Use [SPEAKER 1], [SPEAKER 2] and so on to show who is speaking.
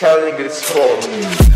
[SPEAKER 1] Calling its home.